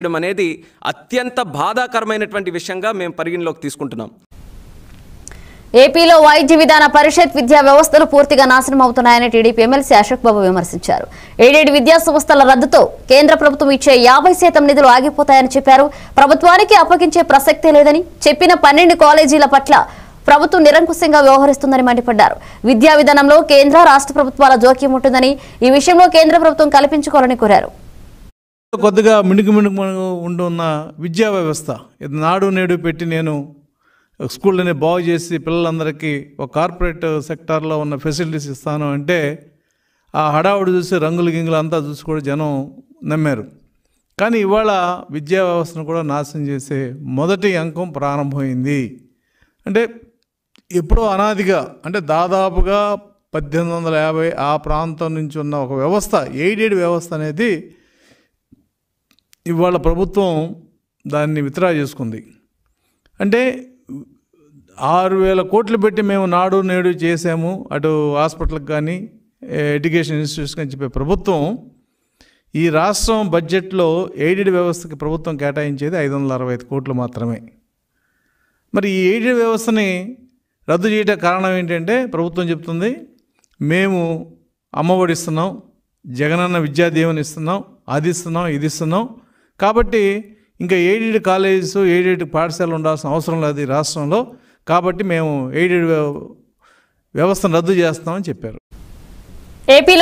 చేయడం అనేది అత్యంత బాధాకరమైనటువంటి విషయంగా మేము పరిగణలోకి తీసుకుంటున్నాం. ఏపీలో వైద్య విధాన పరిషత్ విద్యా వ్యవస్థలు పూర్తిగా నాశనం అవుతున్నాయని టీడీపీ ఎమ్మెల్సీ అశోక్ బాబు విమర్శించారు. ఏడేడు విద్యా సంస్థల రద్దుతో కేంద్ర ప్రభుత్వం ఇచ్చే యాభై శాతం నిధులు ఆగిపోతాయని చెప్పారు. ప్రభుత్వానికి అప్పగించే ప్రసక్తే లేదని చెప్పిన పన్నెండు కాలేజీల పట్ల ప్రభుత్వం నిరంకుశంగా వ్యవహరిస్తుందని మండిపడ్డారు. విద్యా విధానంలో కేంద్ర రాష్ట్ర ప్రభుత్వాల జోక్యం ఉంటుందని ఈ విషయంలో కేంద్ర ప్రభుత్వం కల్పించుకోవాలని కోరారు. కొద్దిగా మిణుకు మిణుకు ఉండున్న విద్యా వ్యవస్థ. ఇది నాడు నేడు పెట్టి నేను స్కూళ్ళని బాగు చేసి పిల్లలందరికీ ఒక కార్పొరేట్ సెక్టార్లో ఉన్న ఫెసిలిటీస్ ఇస్తాను అంటే ఆ హడావుడు చూసి రంగులు గింగులు అంతా చూసి కూడా జనం నమ్మారు. కానీ ఇవాళ విద్యా వ్యవస్థను కూడా నాశనం చేసే మొదటి అంకం ప్రారంభమైంది. అంటే ఎప్పుడో అనాదిగా అంటే దాదాపుగా పద్దెనిమిది వందల యాభై ఆ ప్రాంతం నుంచి ఉన్న ఒక వ్యవస్థ ఎయిడెడ్ వ్యవస్థ అనేది ఇవాళ ప్రభుత్వం దాన్ని విత్డ్రా చేసుకుంది. అంటే ఆరు వేల కోట్లు పెట్టి మేము నాడు నేడు చేసాము అటు హాస్పిటల్కి కానీ ఎడ్యుకేషన్ ఇన్స్టిట్యూట్స్ అని చెప్పే ప్రభుత్వం ఈ రాష్ట్రం బడ్జెట్లో ఎయిడెడ్ వ్యవస్థకి ప్రభుత్వం కేటాయించేది ఐదు వందల అరవై ఐదు కోట్లు మాత్రమే. మరి ఈ ఎయిడెడ్ వ్యవస్థని రద్దు చేయడానికి కారణం ఏంటంటే ప్రభుత్వం చెప్తుంది మేము అమ్మఒడి ఇస్తున్నాం జగనన్న విద్యాదీవెన ఇస్తున్నాం అది ఇస్తున్నాం ఇది ఇస్తున్నాం కాబట్టి ఇంకా ఎయిడెడ్ కాలేజెస్ ఎయిడెడ్ పాఠశాలలు ఉండాల్సిన అవసరం లేదు ఈ రాష్ట్రంలో. కాబట్టి మేము ఎయిడెడ్ వ్యవస్థను రద్దు చేస్తామని చెప్పారు. ఏపీలో